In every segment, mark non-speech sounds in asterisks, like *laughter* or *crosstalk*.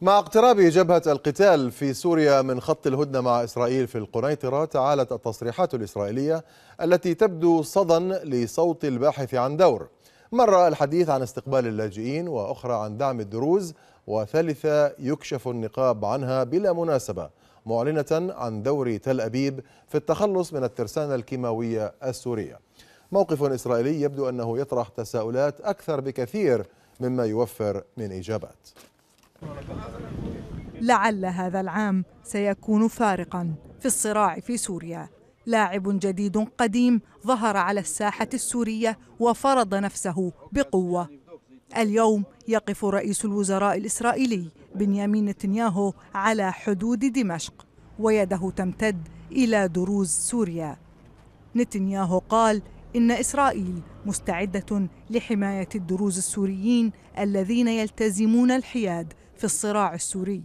مع اقتراب جبهة القتال في سوريا من خط الهدنة مع إسرائيل في القنيطرة تعالت التصريحات الإسرائيلية التي تبدو صدى لصوت الباحث عن دور. مرة الحديث عن استقبال اللاجئين وأخرى عن دعم الدروز وثالثة يكشف النقاب عنها بلا مناسبة معلنة عن دور تل أبيب في التخلص من الترسانة الكيماوية السورية. موقف إسرائيلي يبدو أنه يطرح تساؤلات أكثر بكثير مما يوفر من إجابات. لعل هذا العام سيكون فارقا في الصراع في سوريا. لاعب جديد قديم ظهر على الساحة السورية وفرض نفسه بقوة. اليوم يقف رئيس الوزراء الإسرائيلي بنيامين نتنياهو على حدود دمشق ويده تمتد إلى دروز سوريا. نتنياهو قال إن إسرائيل مستعدة لحماية الدروز السوريين الذين يلتزمون الحياد في الصراع السوري.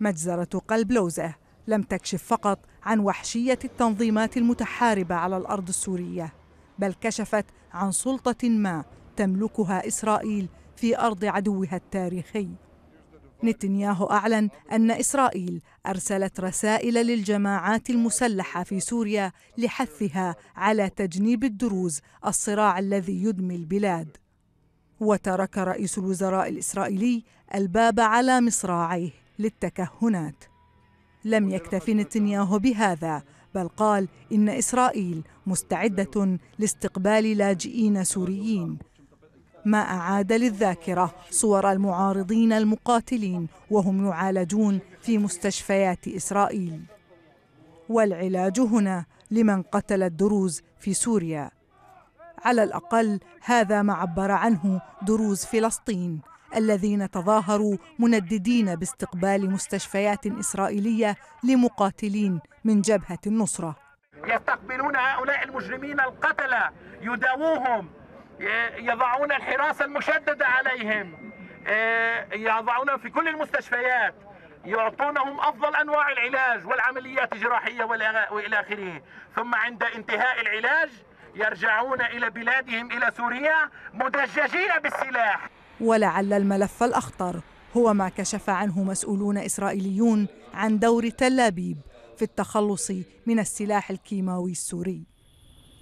مجزرة قلب لوزة لم تكشف فقط عن وحشية التنظيمات المتحاربة على الأرض السورية بل كشفت عن سلطة ما تملكها إسرائيل في أرض عدوها التاريخي. نتنياهو أعلن أن إسرائيل أرسلت رسائل للجماعات المسلحة في سوريا لحثها على تجنيب الدروز الصراع الذي يدمي البلاد. وترك رئيس الوزراء الإسرائيلي الباب على مصراعيه للتكهنات. لم يكتف نتنياهو بهذا بل قال إن إسرائيل مستعدة لاستقبال لاجئين سوريين. ما أعاد للذاكرة صور المعارضين المقاتلين وهم يعالجون في مستشفيات إسرائيل. والعلاج هنا لمن قتل الدروز في سوريا. على الأقل هذا ما عبر عنه دروز فلسطين الذين تظاهروا منددين باستقبال مستشفيات إسرائيلية لمقاتلين من جبهة النصرة. يستقبلون هؤلاء المجرمين القتلة يداووهم يضعون الحراسه المشددة عليهم يضعونهم في كل المستشفيات يعطونهم أفضل أنواع العلاج والعمليات الجراحية وإلى آخره. ثم عند انتهاء العلاج يرجعون إلى بلادهم إلى سوريا مدججين بالسلاح ولعل الملف الأخطر هو ما كشف عنه مسؤولون إسرائيليون عن دور تل أبيب في التخلص من السلاح الكيماوي السوري.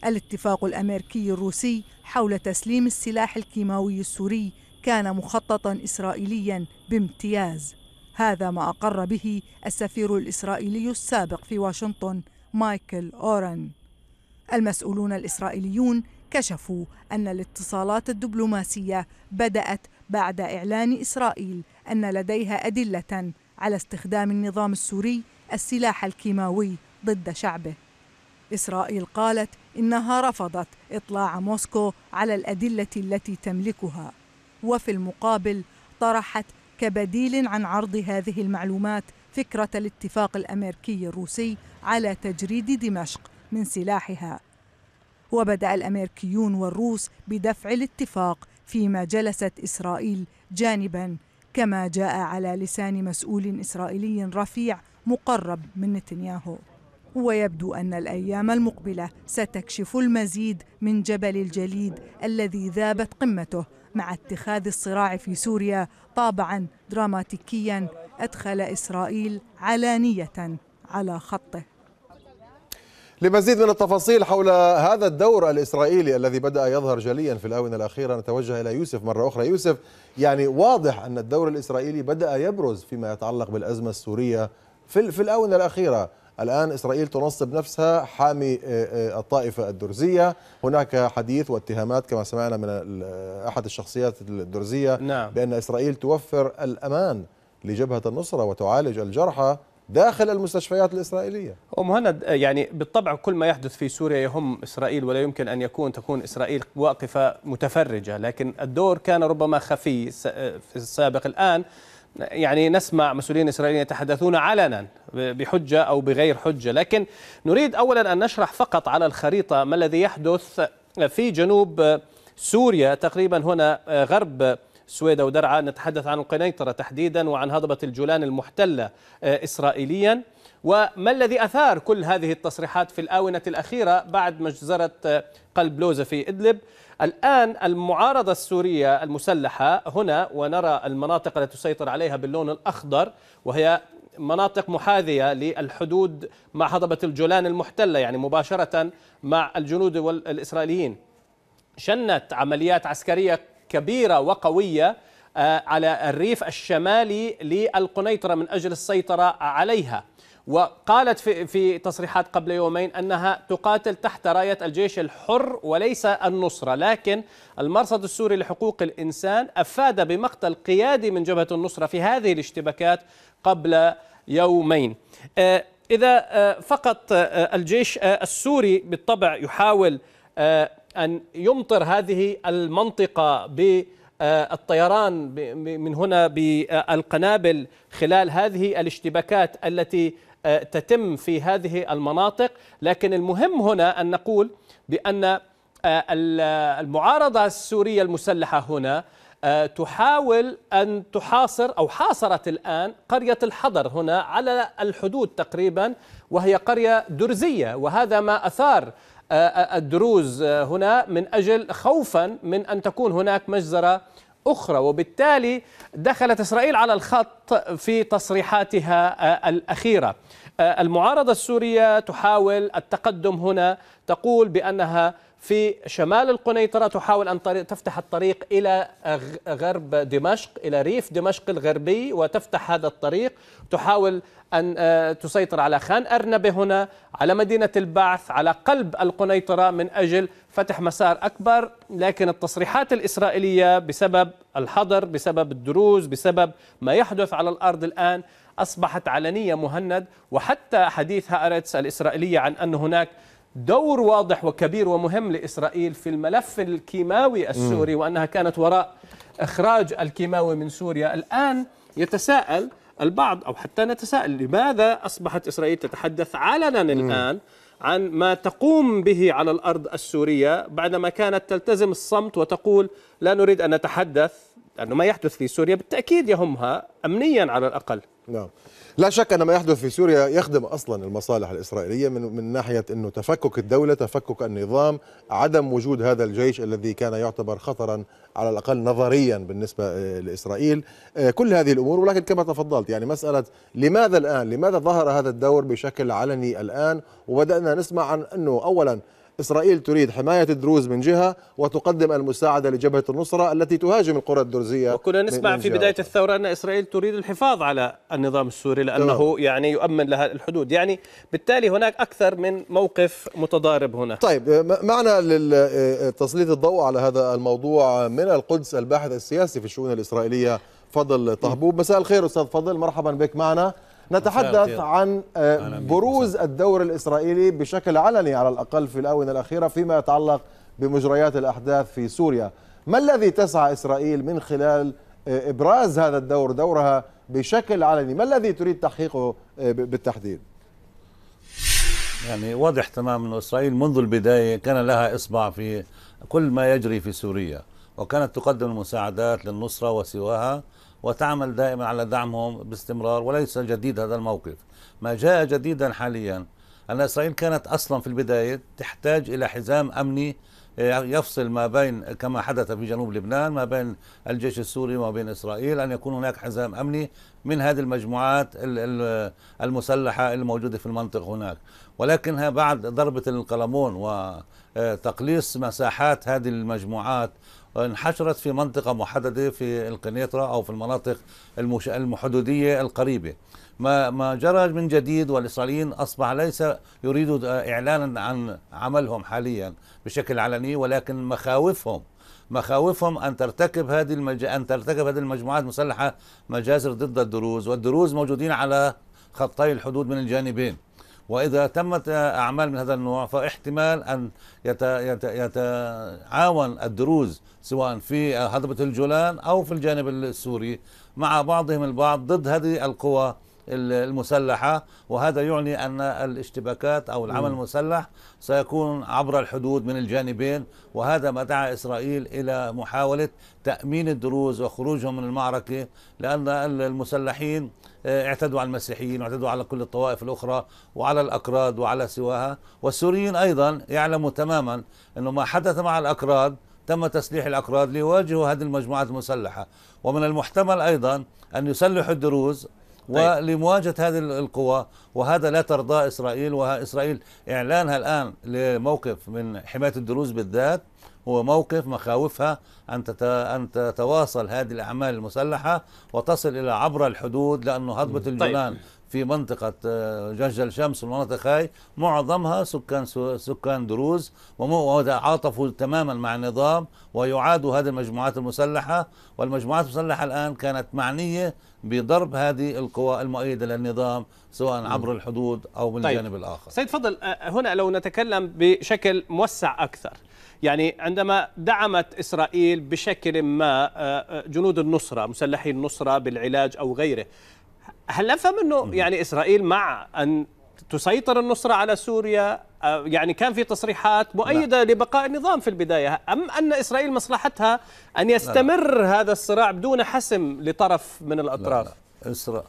الاتفاق الأمريكي الروسي حول تسليم السلاح الكيماوي السوري كان مخططا اسرائيليا بامتياز. هذا ما أقر به السفير الإسرائيلي السابق في واشنطن مايكل أورن. المسؤولون الإسرائيليون كشفوا أن الاتصالات الدبلوماسية بدأت بعد إعلان إسرائيل أن لديها أدلة على استخدام النظام السوري السلاح الكيماوي ضد شعبه. إسرائيل قالت إنها رفضت إطلاع موسكو على الأدلة التي تملكها وفي المقابل طرحت كبديل عن عرض هذه المعلومات فكرة الاتفاق الأمريكي الروسي على تجريد دمشق. من سلاحها. وبدأ الأمريكيون والروس بدفع الاتفاق فيما جلست إسرائيل جانبا كما جاء على لسان مسؤول إسرائيلي رفيع مقرب من نتنياهو. ويبدو أن الأيام المقبلة ستكشف المزيد من جبل الجليد الذي ذابت قمته مع اتخاذ الصراع في سوريا طابعا دراماتيكيا أدخل إسرائيل علانية على خطه. لمزيد من التفاصيل حول هذا الدور الإسرائيلي الذي بدأ يظهر جليا في الآونة الأخيرة نتوجه إلى يوسف مرة أخرى. يوسف يعني واضح أن الدور الإسرائيلي بدأ يبرز فيما يتعلق بالأزمة السورية في, في الآونة الأخيرة. الآن إسرائيل تنصب نفسها حامي الطائفة الدرزية. هناك حديث واتهامات كما سمعنا من أحد الشخصيات الدرزية نعم. بأن إسرائيل توفر الأمان لجبهة النصرة وتعالج الجرحى داخل المستشفيات الإسرائيلية. ومهند يعني بالطبع كل ما يحدث في سوريا يهم إسرائيل ولا يمكن أن يكون تكون إسرائيل واقفة متفرجة. لكن الدور كان ربما خفي في السابق. الآن يعني نسمع مسؤولين إسرائيليين يتحدثون علنا بحجة أو بغير حجة. لكن نريد أولا أن نشرح فقط على الخريطة ما الذي يحدث في جنوب سوريا. تقريبا هنا غرب سويدا ودرعا نتحدث عن القنيطرة تحديدا وعن هضبة الجولان المحتلة إسرائيليا. وما الذي أثار كل هذه التصريحات في الآونة الأخيرة بعد مجزرة قلب لوزة في إدلب؟ الآن المعارضة السورية المسلحة هنا ونرى المناطق التي تسيطر عليها باللون الأخضر وهي مناطق محاذية للحدود مع هضبة الجولان المحتلة يعني مباشرة مع الجنود الإسرائيليين شنت عمليات عسكرية كبيرة وقوية آه، على الريف الشمالي للقنيطرة من أجل السيطرة عليها وقالت في تصريحات قبل يومين أنها تقاتل تحت راية الجيش الحر وليس النصرة، لكن المرصد السوري لحقوق الإنسان أفاد بمقتل قيادي من جبهة النصرة في هذه الاشتباكات قبل يومين. آه، إذا آه، فقط الجيش السوري بالطبع يحاول أن يمطر هذه المنطقة ب الطيران من هنا بالقنابل خلال هذه الاشتباكات التي تتم في هذه المناطق. لكن المهم هنا أن نقول بأن المعارضة السورية المسلحة هنا تحاول أن تحاصر أو حاصرت الآن قرية الحضر هنا على الحدود تقريبا وهي قرية درزية وهذا ما أثار الدروز هنا من أجل خوفا من أن تكون هناك مجزرة أخرى. وبالتالي دخلت إسرائيل على الخط في تصريحاتها الأخيرة. المعارضة السورية تحاول التقدم هنا تقول بأنها في شمال القنيطرة تحاول أن تفتح الطريق إلى غرب دمشق إلى ريف دمشق الغربي وتفتح هذا الطريق. تحاول أن آه، تسيطر على خان أرنبة هنا على مدينة البعث على قلب القنيطرة من أجل فتح مسار أكبر. لكن التصريحات الإسرائيلية بسبب الحظر بسبب الدروز بسبب ما يحدث على الأرض الآن أصبحت علنية مهند. وحتى حديث هارتس الإسرائيلية عن أن هناك دور واضح وكبير ومهم لإسرائيل في الملف الكيماوي السوري وأنها كانت وراء إخراج الكيماوي من سوريا. الآن يتساءل البعض أو حتى نتساءل لماذا أصبحت إسرائيل تتحدث علنا الآن عن ما تقوم به على الأرض السورية بعدما كانت تلتزم الصمت وتقول لا نريد أن نتحدث لأنه ما يحدث في سوريا بالتأكيد يهمها أمنيا على الأقل نعم لا شك أن ما يحدث في سوريا يخدم أصلا المصالح الإسرائيلية من من ناحية إنه تفكك الدولة، تفكك النظام، عدم وجود هذا الجيش الذي كان يعتبر خطرا على الأقل نظريا بالنسبة آه، لإسرائيل، آه، كل هذه الأمور ولكن كما تفضلت يعني مسألة لماذا الآن؟ لماذا ظهر هذا الدور بشكل علني الآن؟ وبدأنا نسمع عن إنه اولا إسرائيل تريد حماية الدروز من جهة وتقدم المساعدة لجبهة النصرة التي تهاجم القرى الدرزية وكنا نسمع في بداية الثورة أن إسرائيل تريد الحفاظ على النظام السوري لأنه طبعا. يعني يؤمن لها الحدود. يعني بالتالي هناك أكثر من موقف متضارب هنا. طيب معنا لتسليط الضوء على هذا الموضوع من القدس الباحث السياسي في الشؤون الإسرائيلية فضل طهبوب. مساء الخير أستاذ فضل مرحبا بك معنا. نتحدث عن آه، بروز الدور الإسرائيلي بشكل علني على الأقل في الآونة الأخيرة فيما يتعلق بمجريات الأحداث في سوريا. ما الذي تسعى إسرائيل من خلال آه، إبراز هذا الدور دورها بشكل علني؟ ما الذي تريد تحقيقه آه، بالتحديد؟ يعني واضح تماما أن إسرائيل منذ البداية كان لها إصبع في كل ما يجري في سوريا وكانت تقدم المساعدات للنصرة وسواها وتعمل دائما على دعمهم باستمرار وليس جديد هذا الموقف. ما جاء جديدا حاليا أن إسرائيل كانت أصلا في البداية تحتاج إلى حزام أمني آه، يفصل ما بين كما حدث في جنوب لبنان ما بين الجيش السوري وما بين إسرائيل أن يكون هناك حزام أمني من هذه المجموعات المسلحة الموجودة في المنطقة هناك. ولكنها بعد ضربة القلمون وتقليص مساحات هذه المجموعات انحشرت في منطقة محددة في القنيطرة أو في المناطق المحدودية القريبة. ما ما جرى من جديد والإسرائيليين أصبح ليس يريدوا إعلانا عن عملهم حاليا بشكل علني ولكن مخاوفهم مخاوفهم أن ترتكب هذه المج... أن ترتكب هذه المجموعات المسلحه مجازر ضد الدروز والدروز موجودين على خطي الحدود من الجانبين. وإذا تمت أعمال من هذا النوع فاحتمال أن يت... يت... يتعاون الدروز سواء في هضبة الجولان أو في الجانب السوري مع بعضهم البعض ضد هذه القوى المسلحة وهذا يعني أن الاشتباكات أو العمل المسلح سيكون عبر الحدود من الجانبين وهذا ما دعا إسرائيل إلى محاولة تأمين الدروز وخروجهم من المعركة لأن المسلحين آه، اعتدوا على المسيحيين واعتدوا على كل الطوائف الأخرى وعلى الأكراد وعلى سواها. والسوريين أيضا يعلموا تماما أنه ما حدث مع الأكراد تم تسليح الأكراد ليواجهوا هذه المجموعات المسلحة. ومن المحتمل أيضا أن يسلحوا الدروز طيب. ولمواجهة هذه القوى وهذا لا ترضى إسرائيل وإسرائيل إعلانها الآن لموقف من حماية الدروز بالذات هو موقف مخاوفها أن أن تتواصل هذه الأعمال المسلحة وتصل إلى عبر الحدود لأنه هضبة. الجولان طيب. في منطقة آه، جنجل شمس والمناطق هاي معظمها سكان سكان دروز وعاطفوا تماما مع النظام ويعادوا هذه المجموعات المسلحة والمجموعات المسلحة الآن كانت معنية بضرب هذه القوى المؤيدة للنظام سواء عبر الحدود أو من طيب. الجانب الآخر سيد فضل آه، هنا لو نتكلم بشكل موسع أكثر يعني عندما دعمت إسرائيل بشكل ما آه، جنود النصرة مسلحي النصرة بالعلاج أو غيره هل نفهم أنه يعني إسرائيل مع أن تسيطر النصرة على سوريا آه، يعني كان في تصريحات مؤيدة لا. لبقاء النظام في البداية أم أن إسرائيل مصلحتها أن يستمر لا لا. هذا الصراع بدون حسم لطرف من الأطراف لا لا. إسرا...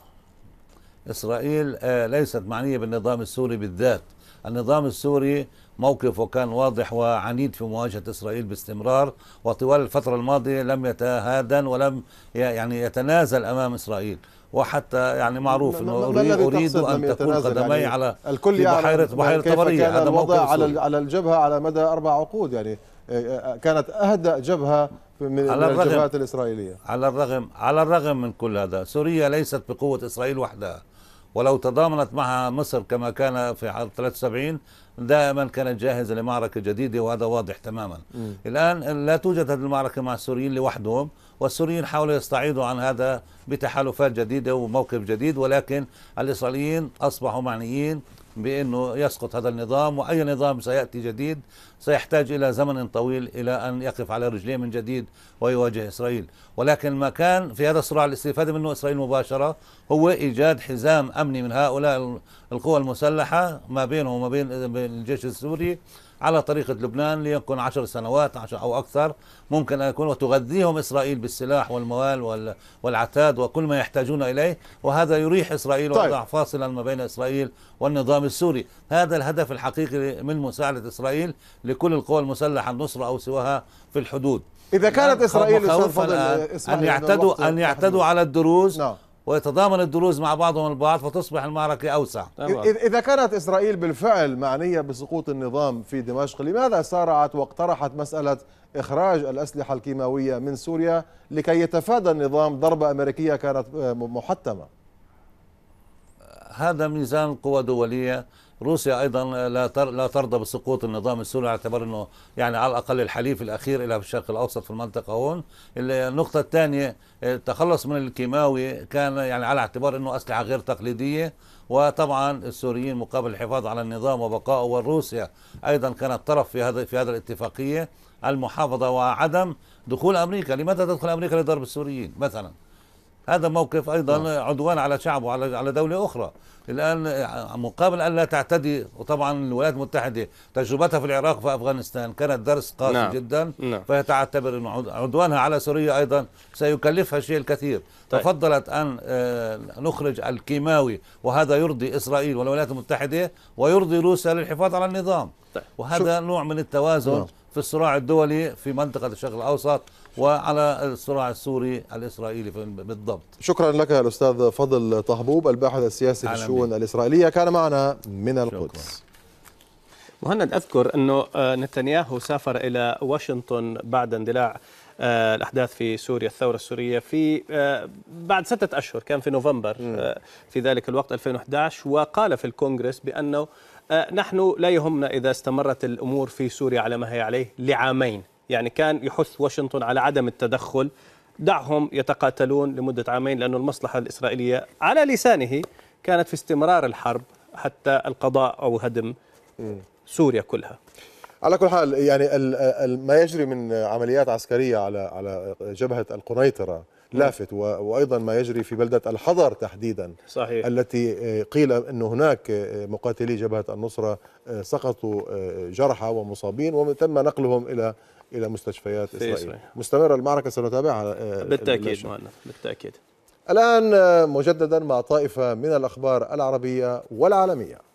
إسرائيل آه، ليست معنية بالنظام السوري بالذات النظام السوري موقفه كان واضح وعنيد في مواجهة إسرائيل باستمرار وطوال الفترة الماضية لم يتهادن ولم يعني يتنازل أمام إسرائيل. وحتى يعني معروف إنه أريد أن تكون قدمي يعني على الكل بحيره بحيرة طبرية. هذا الوضع على على الجبهة على مدى أربع عقود يعني آه، آه، كانت أهدأ جبهة من على الجبهات الإسرائيلية. على الرغم على الرغم من كل هذا سوريا ليست بقوة إسرائيل وحدها. ولو تضامنت معها مصر كما كان في عام 73 دائما كانت جاهزة لمعركة جديدة وهذا واضح تماما م. الآن لا توجد هذه المعركة مع السوريين لوحدهم والسوريين حاولوا يستعيدوا عن هذا بتحالفات جديدة وموقف جديد ولكن الإسرائيليين أصبحوا معنيين بأنه يسقط هذا النظام وأي نظام سيأتي جديد سيحتاج إلى زمن طويل إلى أن يقف على رجليه من جديد ويواجه إسرائيل. ولكن ما كان في هذا الصراع الاستفادة منه إسرائيل مباشرة هو إيجاد حزام أمني من هؤلاء القوى المسلحة ما بينهم وما بين الجيش السوري على طريقة لبنان ليكون عشر سنوات عشر أو أكثر. ممكن أن يكون وتغذيهم إسرائيل بالسلاح والموال والعتاد وكل ما يحتاجون إليه. وهذا يريح إسرائيل طيب. ويضع فاصلا ما بين إسرائيل والنظام السوري. هذا الهدف الحقيقي من مساعدة إسرائيل لكل القوى المسلحة النصرة أو سواها في الحدود. إذا كانت إسرائيل أن يعتدوا أن يعتدوا على الدروز. نعم. ويتضامن الدروز مع بعضهم البعض فتصبح المعركة أوسع. إذا كانت إسرائيل بالفعل معنية بسقوط النظام في دمشق لماذا سارعت واقترحت مسألة إخراج الأسلحة الكيماوية من سوريا لكي يتفادى النظام ضربة أمريكية كانت محتمة؟ هذا ميزان قوى دولية روسيا أيضا لا لا ترضى بسقوط النظام السوري على اعتبار إنه يعني على الأقل الحليف الأخير لها في الشرق الأوسط في المنطقة هون. النقطة الثانية التخلص من الكيماوي كان يعني على اعتبار إنه أسلحة غير تقليدية. وطبعا السوريين مقابل الحفاظ على النظام وبقائه وروسيا أيضا كانت طرف في هذا في هذه الاتفاقية. المحافظة وعدم دخول أمريكا. لماذا تدخل أمريكا لضرب السوريين مثلا؟ هذا موقف أيضا نعم. عدوان على شعب وعلى على دولة أخرى الآن مقابل أن لا تعتدي وطبعا الولايات المتحدة تجربتها في العراق وفي أفغانستان كانت درس قاسي نعم. جدا نعم. فهي تعتبر انه عدوانها على سوريا أيضا سيكلفها الشيء الكثير طيب. ففضلت أن آه، نخرج الكيماوي وهذا يرضي إسرائيل والولايات المتحدة ويرضي روسيا للحفاظ على النظام طيب. وهذا شو. نوع من التوازن نعم. في الصراع الدولي في منطقة الشرق الأوسط وعلى الصراع السوري الإسرائيلي بالضبط. شكرا لك الأستاذ فضل طهبوب الباحث السياسي في الشؤون الإسرائيلية كان معنا من القدس. مهند أذكر أنه آه، نتنياهو سافر إلى واشنطن بعد اندلاع آه، الأحداث في سوريا الثورة السورية في آه، بعد ستة أشهر كان في نوفمبر في ذلك الوقت 2011 وقال في الكونغرس بأنه نحن لا يهمنا إذا استمرت الأمور في سوريا على ما هي عليه لعامين. يعني كان يحث واشنطن على عدم التدخل. دعهم يتقاتلون لمدة عامين لأن المصلحة الإسرائيلية على لسانه كانت في استمرار الحرب حتى القضاء أو هدم سوريا كلها. على كل حال يعني ما يجري من عمليات عسكرية على على جبهة القنيطرة لافت وأيضا ما يجري في بلدة الحضر تحديدا صحيح. التي آه، قيل انه هناك آه، مقاتلي جبهة النصرة آه، سقطوا جرحى ومصابين وتم نقلهم إلى إلى مستشفيات إسرائيل. إسرائيل. مستمرة المعركة سنتابعها بالتأكيد. مهند بالتأكيد. الآن مجددا مع طائفة من الأخبار العربية والعالمية.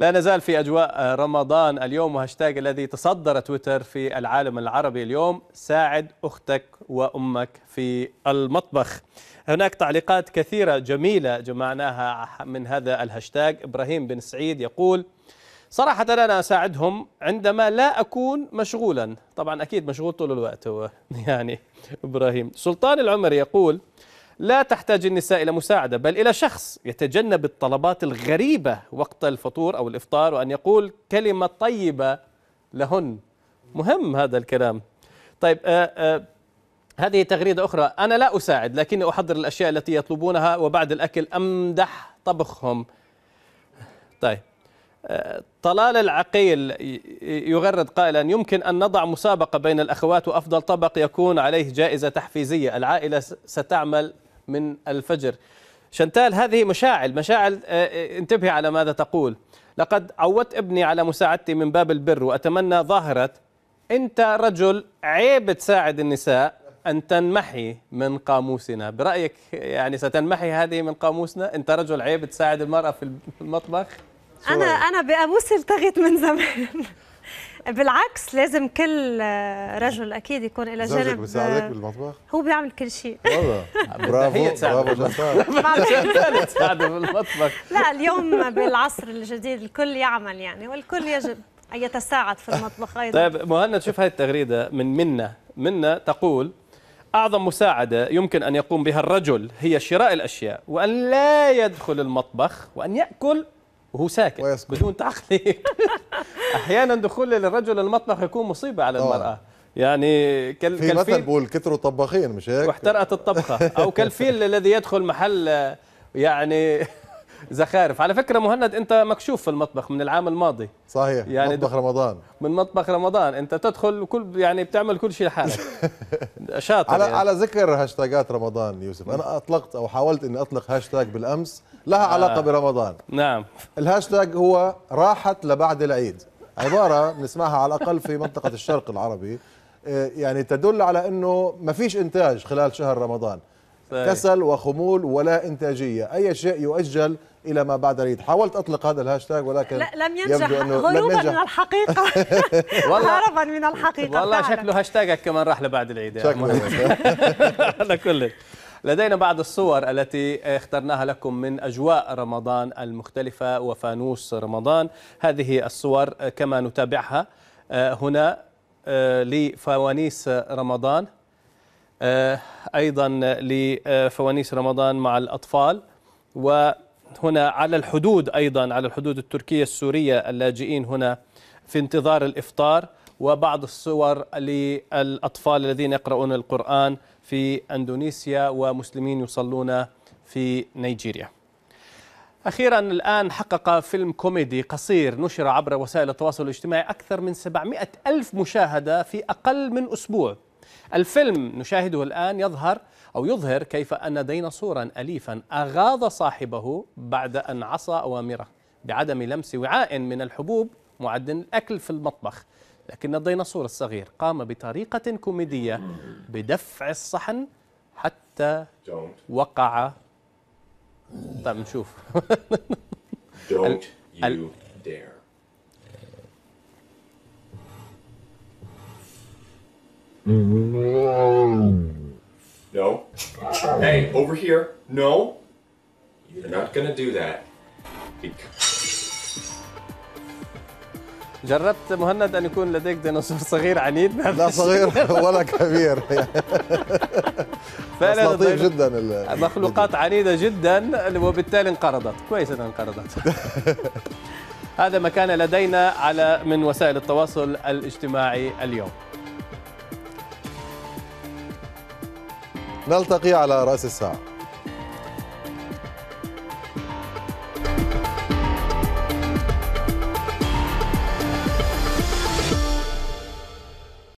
لا نزال في أجواء رمضان اليوم وهاشتاج الذي تصدر تويتر في العالم العربي اليوم ساعد أختك وأمك في المطبخ. هناك تعليقات كثيرة جميلة جمعناها من هذا الهاشتاج. إبراهيم بن سعيد يقول صراحة أنا أساعدهم عندما لا أكون مشغولا. طبعا أكيد مشغول طول الوقت هو *laughs* يعني إبراهيم. سلطان العمر يقول لا تحتاج النساء إلى مساعدة بل إلى شخص يتجنب الطلبات الغريبة وقت الفطور أو الإفطار وأن يقول كلمة طيبة لهن. مهم هذا الكلام. طيب آه آه هذه تغريدة أخرى. أنا لا أساعد لكني أحضر الأشياء التي يطلبونها وبعد الأكل أمدح طبخهم. طيب آه، طلال العقيل يغرد قائلا يمكن أن نضع مسابقة بين الأخوات وأفضل طبق يكون عليه جائزة تحفيزية. العائلة ستعمل من الفجر. شنتال هذه مشاعل مشاعل آه، آه، انتبهي على ماذا تقول. لقد عودت ابني على مساعدتي من باب البر وأتمنى ظاهرة. أنت رجل عيب تساعد النساء أن تنمحي من قاموسنا. برأيك يعني ستنمحي هذه من قاموسنا؟ أنت رجل عيب تساعد المرأة في المطبخ؟ أنا أنا بقاموسي التغيت من زمان. بالعكس لازم كل رجل أكيد يكون له زوجك جانب بيساعدك آه، بالمطبخ؟ هو بيعمل كل شيء. *laughs* والله برافو برافو تساعده في المطبخ *laughs* *laughs* لا اليوم بالعصر الجديد الكل يعمل يعني والكل يجب أن يتساعد في المطبخ أيضا. طيب مهند شوف هذه التغريدة من منا منا تقول أعظم مساعدة يمكن أن يقوم بها الرجل هي شراء الأشياء وأن لا يدخل المطبخ وأن يأكل وهو ساكت ويسكت. بدون تعليق أحيانا دخول الرجل المطبخ يكون مصيبة على طبعاً. المرأة يعني كال في مثل بقول كثروا طباخين مش هيك؟ واحترقت الطبخة أو كالفيل الذي يدخل محل آه، يعني زخارف. على فكرة مهند أنت مكشوف في المطبخ من العام الماضي. صحيح يعني مطبخ رمضان. من مطبخ رمضان. أنت تدخل كل يعني بتعمل كل شيء لحالك. *laughs* شاطر على يعني. على ذكر هاشتاجات رمضان يوسف. أنا أطلقت أو حاولت إني أطلق هاشتاج بالأمس لها علاقة آه. برمضان. نعم. الهاشتاج هو راحت لبعد العيد. عبارة بنسمعها على الأقل في منطقة الشرق العربي. آه، يعني تدل على إنه ما فيش إنتاج خلال شهر رمضان. كسل وخمول ولا إنتاجية. أي شيء يؤجل إلى ما بعد العيد. حاولت أطلق هذا الهاشتاج ولكن لا لم ينجح. هروبا من الحقيقة. *laughs* والله هربا من الحقيقة والله فعلاً. شكله هاشتاجك كمان راح لبعد العيد شكله. *laughs* على كل لدينا بعض الصور التي اخترناها لكم من أجواء رمضان المختلفة وفانوس رمضان. هذه الصور كما نتابعها. آه، هنا آه، لفوانيس رمضان. آه، أيضا لفوانيس رمضان مع الأطفال. وهنا على الحدود أيضا على الحدود التركية السورية اللاجئين هنا في انتظار الإفطار وبعض الصور للأطفال الذين يقرؤون القرآن في أندونيسيا ومسلمين يصلون في نيجيريا. أخيرا الآن حقق فيلم كوميدي قصير نشر عبر وسائل التواصل الاجتماعي أكثر من 700 ألف مشاهدة في أقل من أسبوع الفيلم نشاهده الآن يظهر أو يظهر كيف أن ديناصورا أليفا أغاظ صاحبه بعد أن عصى أوامره بعدم لمس وعاء من الحبوب معد الأكل في المطبخ. لكن الديناصور الصغير قام بطريقة كوميدية بدفع الصحن حتى وقع. طيب نشوف. Don't ال- you No. Hey, over here. No. You're not gonna do that. جربت مهند أن يكون لديك ديناصور صغير عنيد لا؟ *laughs* صغير ولا كبير فعلا لطيف جدا مخلوقات عنيدة جدا وبالتالي انقرضت كويس إنها انقرضت *laughs* هذا ما كان لدينا على من وسائل التواصل الاجتماعي اليوم نلتقي على رأس الساعة.